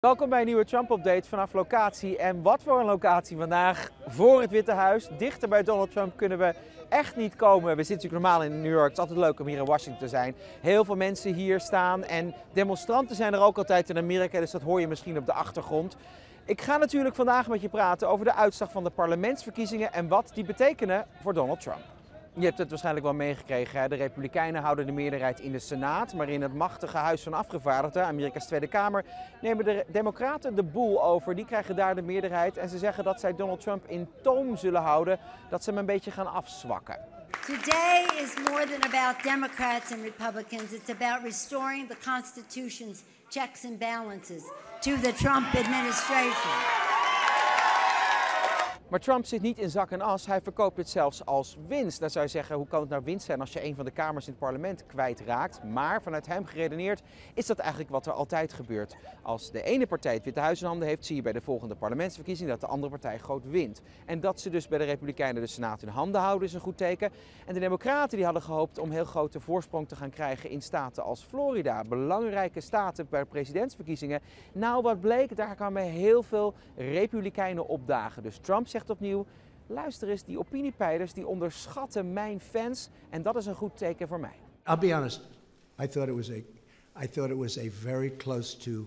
Welkom bij een nieuwe Trump-update vanaf locatie. En wat voor een locatie vandaag voor het Witte Huis. Dichter bij Donald Trump kunnen we echt niet komen. We zitten natuurlijk normaal in New York. Het is altijd leuk om hier in Washington te zijn. Heel veel mensen hier staan en demonstranten zijn er ook altijd in Amerika. Dus dat hoor je misschien op de achtergrond. Ik ga natuurlijk vandaag met je praten over de uitslag van de parlementsverkiezingen en wat die betekenen voor Donald Trump. Je hebt het waarschijnlijk wel meegekregen. Hè? De Republikeinen houden de meerderheid in de Senaat, maar in het machtige Huis van Afgevaardigden, Amerika's Tweede Kamer, nemen de Democraten de boel over. Die krijgen daar de meerderheid en ze zeggen dat zij Donald Trump in toom zullen houden, dat ze hem een beetje gaan afzwakken. Today is more than about Democrats and Republicans. It's about restoring the Constitution's checks and balances to the Trump administration. Maar Trump zit niet in zak en as, hij verkoopt het zelfs als winst. Dan zou je zeggen, hoe kan het nou winst zijn als je een van de kamers in het parlement kwijtraakt? Maar vanuit hem geredeneerd is dat eigenlijk wat er altijd gebeurt. Als de ene partij het Witte Huis in handen heeft, zie je bij de volgende parlementsverkiezing dat de andere partij groot wint. En dat ze dus bij de Republikeinen de Senaat in handen houden is een goed teken. En de Democraten die hadden gehoopt om heel grote voorsprong te gaan krijgen in staten als Florida. Belangrijke staten bij presidentsverkiezingen. Nou, wat bleek, daar kwamen heel veel Republikeinen opdagen. Dus Trump zegt opnieuw, luister eens, die opiniepeilers die onderschatten mijn fans en dat is een goed teken voor mij. I'll be honest. I thought it was a, I thought it was a very close to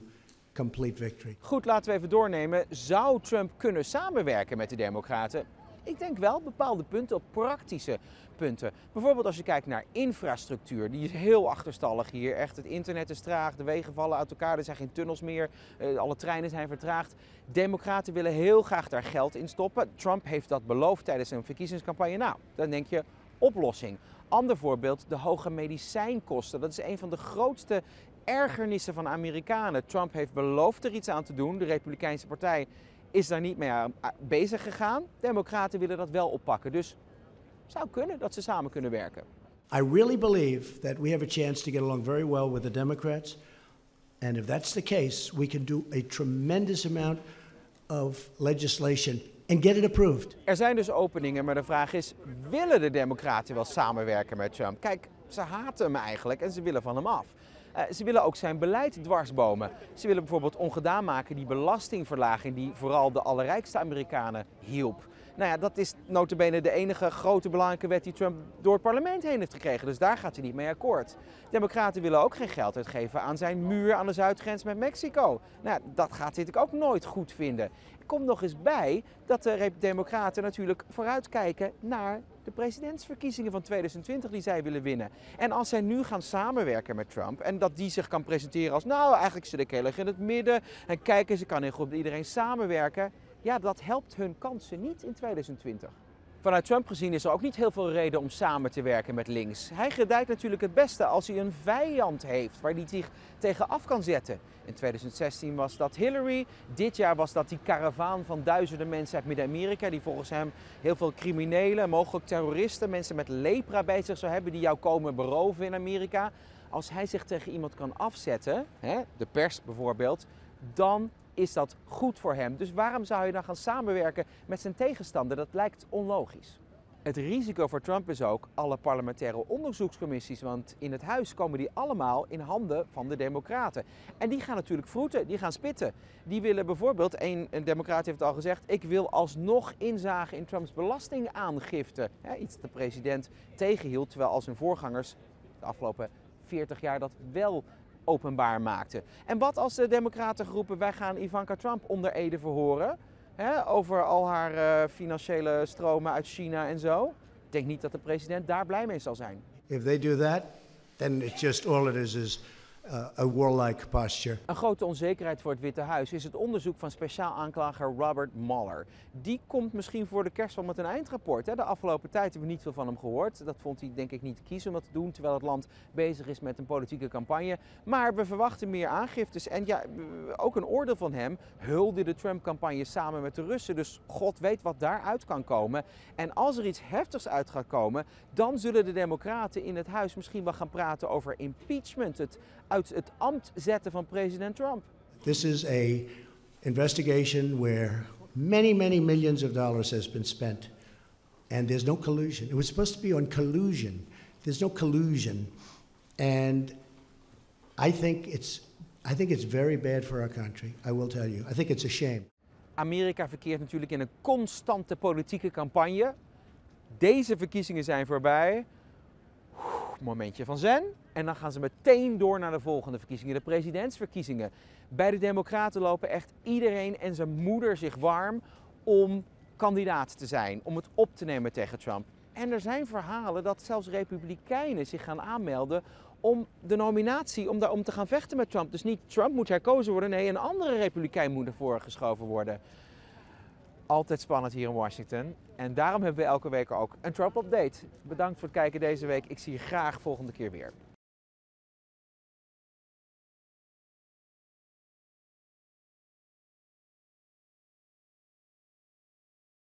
complete victory. Goed, laten we even doornemen. Zou Trump kunnen samenwerken met de Democraten? Ik denk wel bepaalde punten op praktische punten. Bijvoorbeeld als je kijkt naar infrastructuur, die is heel achterstallig hier. Echt, het internet is traag, de wegen vallen uit elkaar, er zijn geen tunnels meer, eh, alle treinen zijn vertraagd. Democraten willen heel graag daar geld in stoppen. Trump heeft dat beloofd tijdens zijn verkiezingscampagne. Nou, dan denk je oplossing. Ander voorbeeld, de hoge medicijnkosten. Dat is een van de grootste ergernissen van Amerikanen. Trump heeft beloofd er iets aan te doen. De Republikeinse Partij is daar niet mee bezig gegaan. Democraten willen dat wel oppakken. Dus zou kunnen dat ze samen kunnen werken. I really believe that we have a chance to get along very well with the Democrats. And if that's the case, we can do a tremendous amount of legislation and get it approved. Er zijn dus openingen, maar de vraag is: willen de Democraten wel samenwerken met Trump? Kijk, ze haten hem eigenlijk en ze willen van hem af. Uh, ze willen ook zijn beleid dwarsbomen. Ze willen bijvoorbeeld ongedaan maken die belastingverlaging die vooral de allerrijkste Amerikanen hielp. Nou ja, dat is notabene de enige grote belangrijke wet die Trump door het parlement heen heeft gekregen. Dus daar gaat hij niet mee akkoord. Democraten willen ook geen geld uitgeven aan zijn muur aan de zuidgrens met Mexico. Nou, dat gaat natuurlijk ook nooit goed vinden. Komt nog eens bij dat de Democraten natuurlijk vooruitkijken naar de presidentsverkiezingen van 2020 die zij willen winnen. En als zij nu gaan samenwerken met Trump en dat die zich kan presenteren als nou eigenlijk zit ik heel erg in het midden en kijken ze kan heel goed met iedereen samenwerken ja, dat helpt hun kansen niet in 2020. Vanuit Trump gezien is er ook niet heel veel reden om samen te werken met links. Hij gedijt natuurlijk het beste als hij een vijand heeft waar hij zich tegen af kan zetten. In 2016 was dat Hillary, dit jaar was dat die karavaan van duizenden mensen uit Midden-Amerika die volgens hem heel veel criminelen, mogelijk terroristen, mensen met lepra bij zich zou hebben die jou komen beroven in Amerika. Als hij zich tegen iemand kan afzetten, hè, de pers bijvoorbeeld, dan is dat goed voor hem. Dus waarom zou je dan gaan samenwerken met zijn tegenstander? Dat lijkt onlogisch. Het risico voor Trump is ook alle parlementaire onderzoekscommissies, want in het huis komen die allemaal in handen van de Democraten. En die gaan natuurlijk vroeten, die gaan spitten. Die willen bijvoorbeeld, een, een Democrat heeft al gezegd, ik wil alsnog inzagen in Trumps belastingaangifte. Iets dat de president tegenhield, terwijl al zijn voorgangers de afgelopen 40 jaar dat wel openbaar maakte. En wat als de Democraten groepen: wij gaan Ivanka Trump onder Ede verhoren hè, over al haar uh, financiële stromen uit China en zo? Ik denk niet dat de president daar blij mee zal zijn. If they do that, then it's just all it is is uh, warlike posture. Een grote onzekerheid voor het Witte Huis is het onderzoek van speciaal aanklager Robert Mueller. Die komt misschien voor de kerst wel met een eindrapport. Hè. De afgelopen tijd hebben we niet veel van hem gehoord. Dat vond hij denk ik niet kies om dat te doen, terwijl het land bezig is met een politieke campagne. Maar we verwachten meer aangiftes. En ja, ook een oordeel van hem hulde de Trump-campagne samen met de Russen. Dus God weet wat daaruit kan komen. En als er iets heftigs uit gaat komen, dan zullen de Democraten in het huis misschien wel gaan praten over impeachment. Het uit het ambt zetten van president Trump. This is a investigation where many, many millions of dollars has been spent, and there's no collusion. It was supposed to be on collusion. There's no collusion, and I think it's I think it's very bad for our country. I will tell you. I think it's a shame. Amerika verkeert natuurlijk in een constante politieke campagne. Deze verkiezingen zijn voorbij. Momentje van zen. En dan gaan ze meteen door naar de volgende verkiezingen, de presidentsverkiezingen. Bij de Democraten lopen echt iedereen en zijn moeder zich warm om kandidaat te zijn, om het op te nemen tegen Trump. En er zijn verhalen dat zelfs Republikeinen zich gaan aanmelden om de nominatie, om daar om te gaan vechten met Trump. Dus niet Trump moet herkozen worden, nee, een andere Republikein moet ervoor geschoven worden. Altijd spannend hier in Washington. En daarom hebben we elke week ook een Trump-update. Bedankt voor het kijken deze week. Ik zie je graag volgende keer weer.